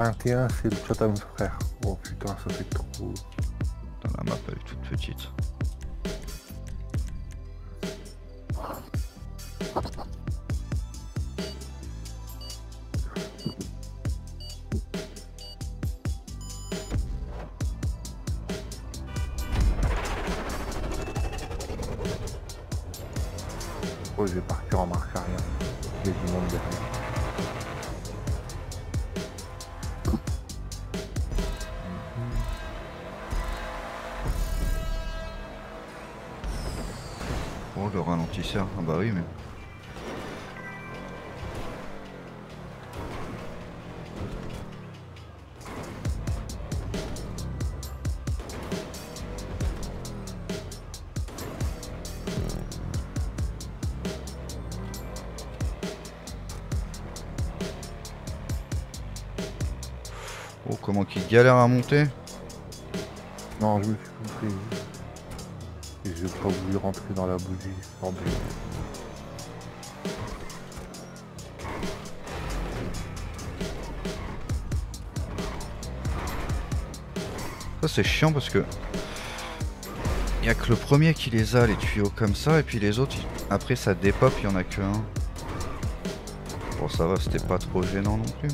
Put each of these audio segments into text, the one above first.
21, c'est le Chatham frère. Oh putain, ça fait trop. Putain, la map elle est toute petite. Oh, je vais partir en marche arrière. Il y a du monde derrière. Le ralentisseur, ah bah oui mais. Oh comment qu'il galère à monter Non, je me suis compris. Et j'ai pas voulu rentrer dans la bougie. Bordel. Ça c'est chiant parce que il a que le premier qui les a les tuyaux comme ça et puis les autres après ça dépop il y en a que un. Bon ça va c'était pas trop gênant non plus.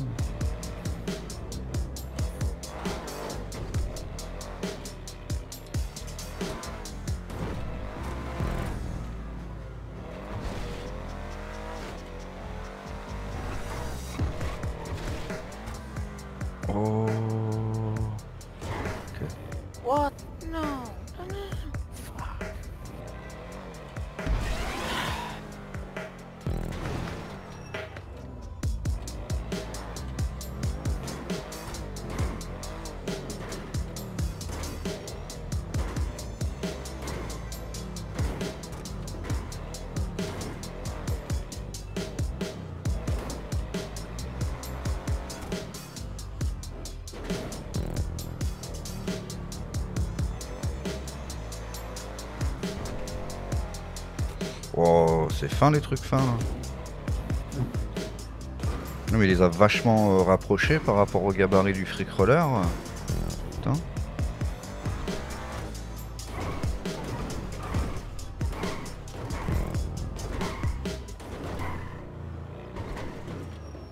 C'est fin les trucs fins là. Non mais il les a vachement euh, rapprochés par rapport au gabarit du freak roller. Putain.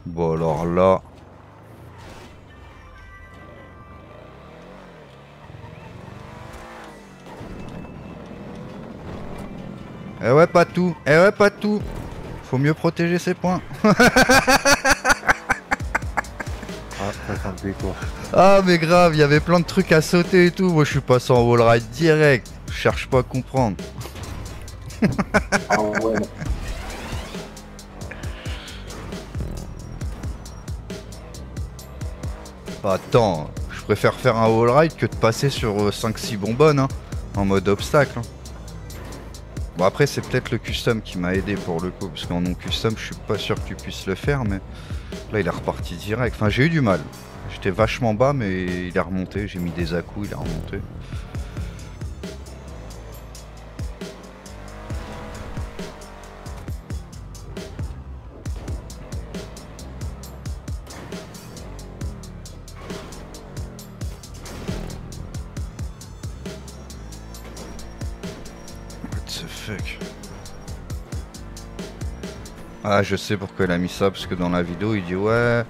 Bon alors là. Eh ouais, pas tout. Eh ouais, pas tout. Faut mieux protéger ses points. Ah. Ah, mais grave, il y avait plein de trucs à sauter et tout. Moi, je suis passé en wall ride direct. Je cherche pas à comprendre. Ah ouais. Bah, attends, je préfère faire un wall ride que de passer sur 5-6 bonbonnes hein, en mode obstacle. hein. Bon, après, c'est peut-être le custom qui m'a aidé pour le coup. Parce qu'en non custom, je suis pas sûr que tu puisses le faire. Mais là, il est reparti direct. Enfin, j'ai eu du mal. J'étais vachement bas, mais il est remonté. J'ai mis des à il est remonté. The fuck Ah, je sais pourquoi il a mis ça, parce que dans la vidéo, il dit ouais,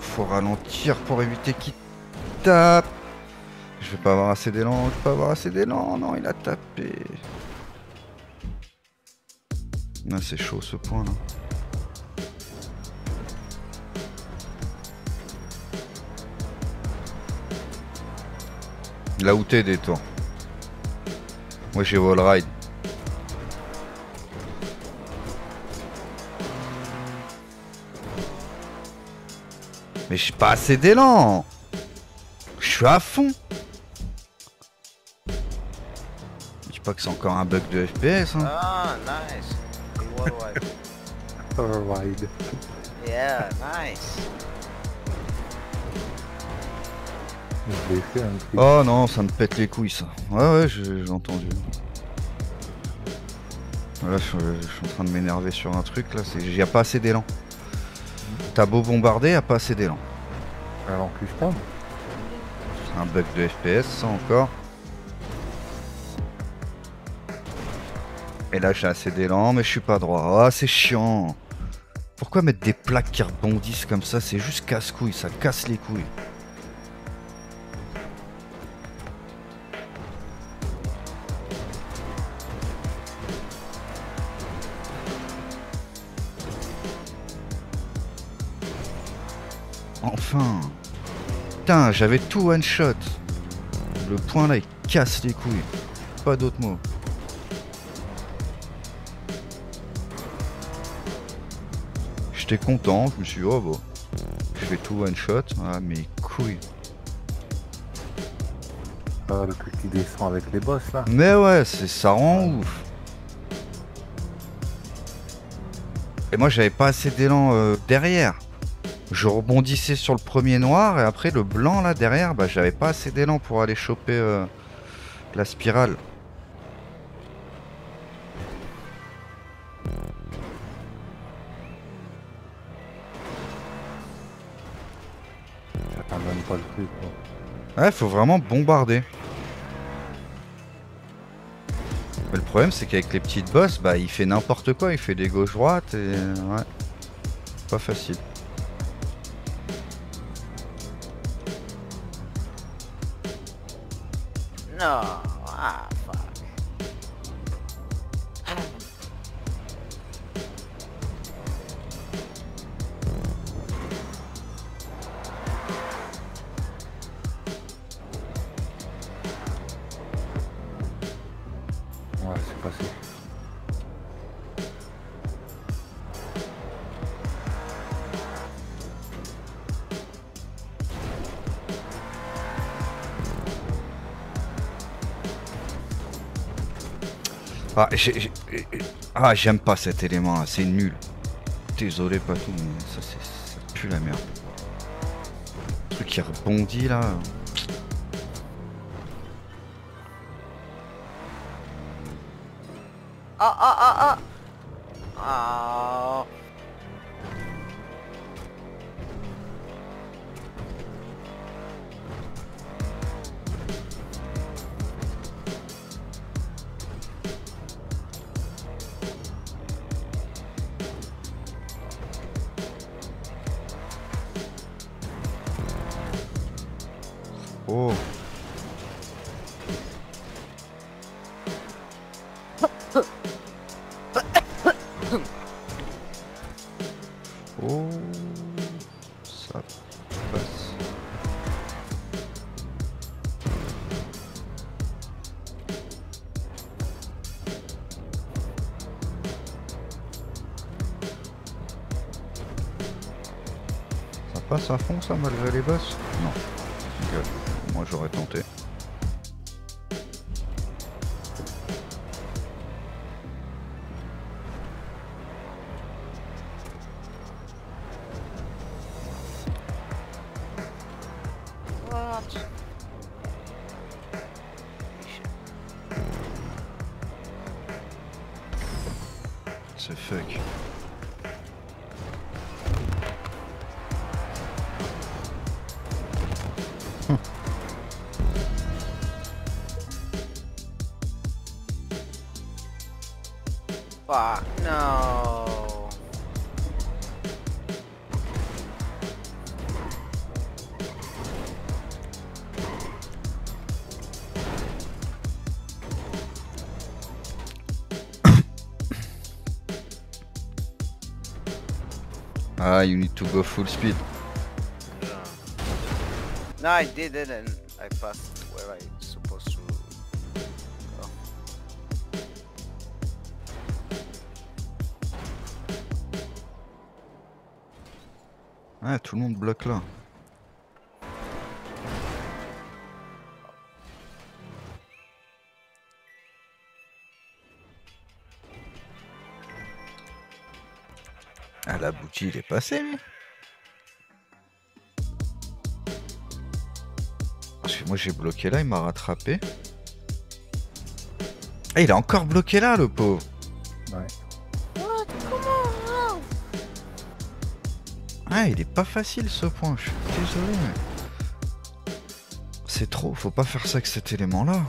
faut ralentir pour éviter qu'il tape. Je vais pas avoir assez d'élan, je vais pas avoir assez d'élan. Non, il a tapé. Non, c'est chaud ce point là. Là où t'es des tours. Moi j'ai wall ride. Mais j'ai pas assez d'élan. Je suis à fond. Dis pas que c'est encore un bug de FPS. Hein. Ah, nice. Wall ride. Yeah, nice. Je l'ai fait un truc. Oh non, ça me pète les couilles ça. Ouais ouais, je- j'ai entendu. Voilà, je, je suis en train de m'énerver sur un truc là, c'est- a pas assez d'élan. T'as beau bombarder, y'a pas assez d'élan. Alors custom C'est un bug de FPS, ça encore. Et là, j'ai assez d'élan, mais je suis pas droit. Ah, c'est chiant. Pourquoi mettre des plaques qui rebondissent comme ça? C'est juste casse-couille, ça casse les couilles. Putain, j'avais tout one shot. Le point là, il casse les couilles. Pas d'autre mot. J'étais content, je me suis dit, oh bon, je fais tout one shot. Ah, mes couilles. Ah, le truc qui descend avec les boss là. Mais ouais, c'est ça rend ouf. Et moi, j'avais pas assez d'élan euh, derrière. Je rebondissais sur le premier noir et après le blanc là derrière, bah j'avais pas assez d'élan pour aller choper euh, la spirale. J'attends même pas le truc. quoi. Ouais, faut vraiment bombarder. Mais le problème, c'est qu'avec les petites bosses, bah, il fait n'importe quoi. Il fait des gauches-droites et... Ouais. Pas facile. No. Ah, fuck. Ah, ah, j'aime pas cet élément c'est nul. Désolé, pas tout, mais ça, c'est, ça pue la merde. Le truc qui rebondit là. Ah, ah, Oh. Oh. Ça passe. Ça passe à fond ça malgré les boss? Non. Ok. Moi j'aurais tenté. C'est fuck. Fuck, no. Ah, you need to go full speed. No, I did it and I passed where I Ah, tout le monde bloque là. Ah, la bougie, il est passé. Parce que moi, j'ai bloqué là, il m'a rattrapé. Ah, il est encore bloqué là, le pauvre. Ah, il est pas facile ce point, je suis désolé. mais- C'est trop, faut pas faire ça avec cet élément-là.